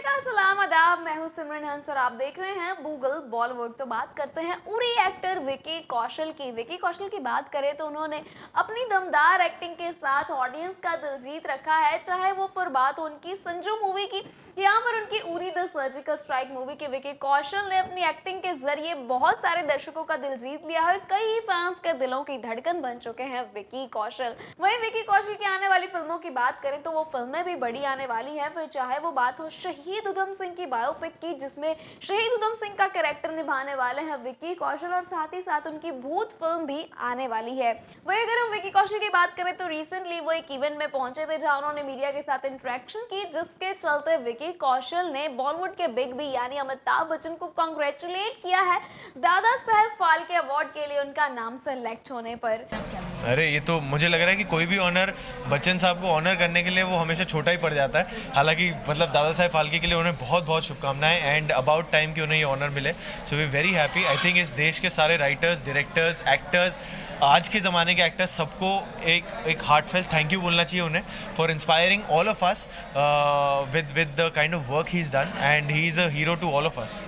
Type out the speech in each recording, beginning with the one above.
Alaikum Salam. आदाब मैं हूँ सिमरन हंस और आप देख रहे हैं गूगल बॉलीवुड तो बात करते हैं उरी एक्टर विकी कौशल की। विकी कौशल की बात करें तो उन्होंने अपनी दमदार एक्टिंग के साथ ऑडियंस का दिल जीत रखा है, चाहे वो पर बात उनकी संजू मूवी की यहाँ पर उनकी Uri the surgical strike movie के। विकी कौशल ने अपनी एक्टिंग के ज़रिए बहुत सारे दर्शकों का दिल जीत लिया है कई फैंस के दिलों की धड़कन बन चुके हैं विकी कौशल। वहीं विकी कौशल की आने वाली फ़िल्मों की बात करें तो वो फ़िल्में भी बड़ी आने वाली है, फिर चाहे वो बात हो शहीद उधम सिंह की बायोपिक की, जिसमें शहीद उधम सिंह का कैरेक्टर निभाने वाले हैं विक्की कौशल और साथ ही साथ उनकी भूत फ़िल्म भी आने वाली है। वही अगर हम विक्की कौशल की बात करें तो रिसेंटली वो एक इवेंट में पहुँचे थे जहाँ उन्होंने मीडिया के साथ इंटरेक्शन की, जिसके चलते विक्की कौशल ने बॉलीवुड के बिग बी यानी अमिताभ बच्चन को कॉन्ग्रेचुलेट किया है दादा साहेब फाल्के अवार्ड के लिए उनका नाम सेलेक्ट होने पर। अरे, ये तो मुझे लग रहा है कि कोई भी ऑनर बच्चन साहब को ऑनर करने के लिए वो हमेशा छोटा ही पड़ जाता है। हालाँकि मतलब दादा साहेब फाल्के के लिए उन्हें बहुत बहुत शुभकामनाएँ एंड अबाउट टाइम कि उन्हें ये ऑनर मिले. So we very happy I think इस देश के सारे राइटर्स डायरेक्टर्स एक्टर्स आज के ज़माने के एक्टर्स सबको एक एक हार्टफेल थैंक यू बोलना चाहिए उन्हें for inspiring all of us with with the kind of work he is done and he is a hero to all of us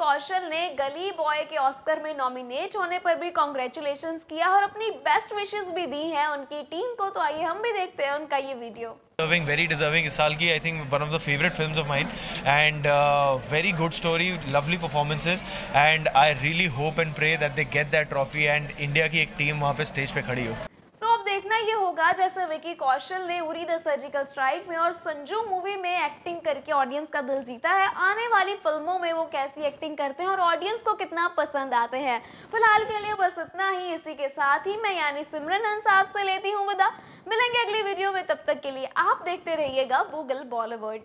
Kaushal ने गली बॉय के ऑस्कर में नॉमिनेट होने पर भी कॉन्ग्रेचुलेशन किया और अपनी बेस्ट विशेस भी दी हैं उनकी टीम को। तो आइए हम भी देखते हैं उनका ये वीडियो deserving, very deserving इस साल की I think one of the favourite films of mine and very good story lovely performances and I really hope and pray that they get that trophy and India की एक team वहाँ पे stage पे खड़ी हो। होगा, जैसे विकी कौशल ने उरी द सर्जिकल स्ट्राइक में और संजू मूवी में एक्टिंग करके ऑडियंस का दिल जीता है। आने वाली फ़िल्मों में वो कैसी एक्टिंग करते हैं और ऑडियंस को कितना पसंद आते हैं। फ़िलहाल के लिए बस इतना ही, इसी के साथ ही मैं यानी सिमरन हंस आपसे लेती हूँ विदा। मिलेंगे अगली वीडियो में, तब तक के लिए आप देखते रहिएगा गूगल बॉलीवुड